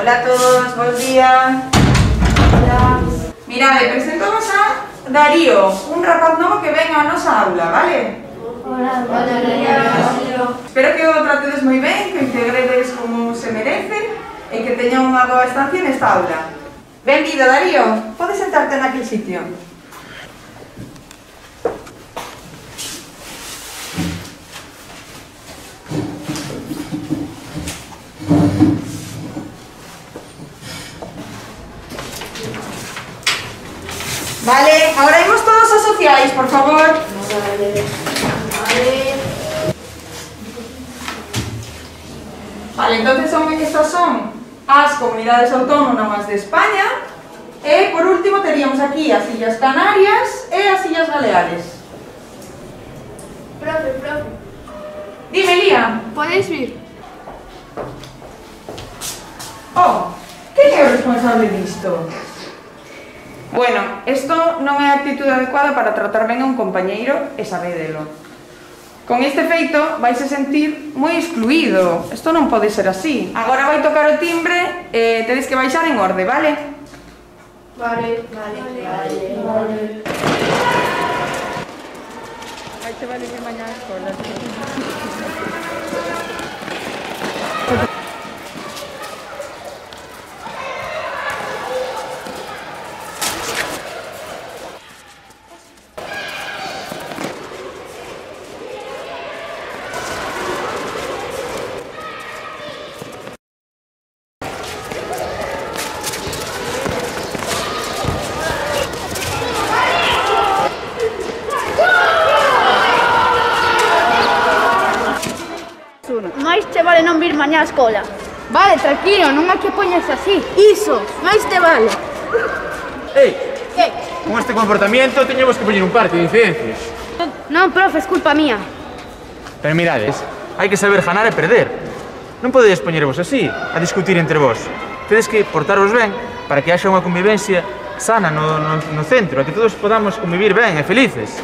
Hola a todos, buen día. Hola. Mira, presentamos a Darío, un rapaz novo que ven a nosa aula, vale? Hola, hola, Darío. Espero que o tratedes moi ben, que integredes como se merece e que teña unha boa estancia nesta aula. Benvido, Darío. Podes sentarte naquele sitio. Vale, ahora imos todos asociáis, por favor. Vale. Vale. Vale, entonces son, estas son as comunidades autónomas de España e, por último, teríamos aquí as Illas Canarias e as Illas Baleares. Profe, profe. Dime, Lía. Podéis vir. Oh, quen é o responsable disto? Bueno, isto non é a actitude adecuada para tratar ben a un compañeiro e sabedelo. Con este feito vais a sentir moi excluído. Isto non pode ser así. Agora vai tocar o timbre e tedes que baixar en orde, vale? Vale, vale, vale. vale. vale. Aí te vale de mañá a escola. máis te vale non vir mañá á escola. Vale, tranquilo, non é que poñerse así. Iso, máis te vale. Ei, que? con este comportamiento teñemos que poñer un parte de incidencias. Non, profe, é culpa mía. Pero mirades, hai que saber ganar e perder. Non podedes poñervos así, a discutir entre vos. Tedes que portarvos ben para que haxa unha convivencia sana no, no, no centro, a que todos podamos convivir ben e felices.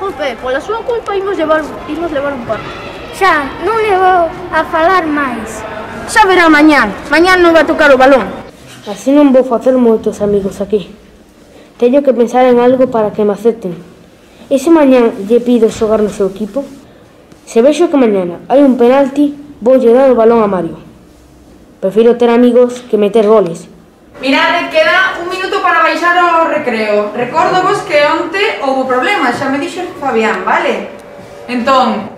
Jope, pola súa culpa imos levar, imos levar un parte. Xa, non le vou a falar máis. Xa verá mañán. Mañán non va tocar o balón. Así non vou facer moitos amigos aquí. Teño que pensar en algo para que me acepten. E se mañán lle pido xogar no seu equipo? Se vexo que mañana hai un penalti, vou lle dar o balón a Mario. Prefiro ter amigos que meter goles. Mirade, queda un minuto para baixar ao recreo. Recordo vos que onte houve problemas, xa me dixo Fabián, vale? Entón,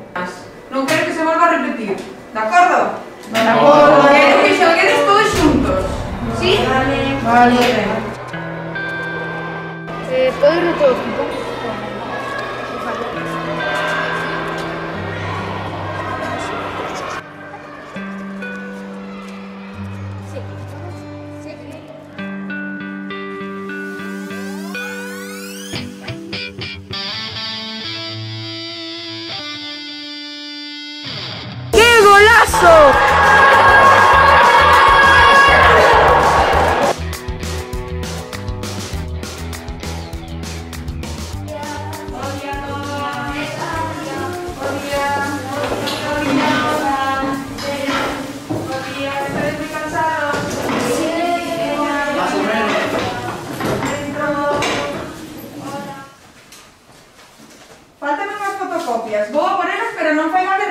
No quiero que se vuelva a repetir. ¿De acuerdo? De acuerdo. Quiero que salgáis todos juntos. ¿Sí? Vale. Vale. Eh, ¿Puedes? abrazo. Faltan unas fotocopias. Voy a ponerlas, pero no pegan de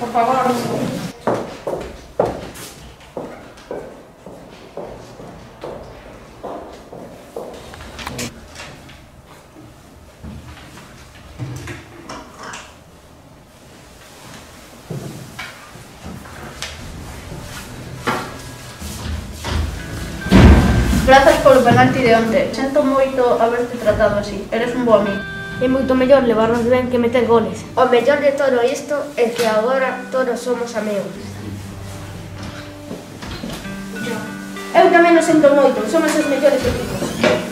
por favor. Gracias por venir de donde. Siento mucho haberte tratado así. Eres un buen amigo. é moito mellor levarnos ben que meter goles. O mellor de todo isto é que agora todos somos amigos. Eu tamén o sento moito, somos os mellores equipos.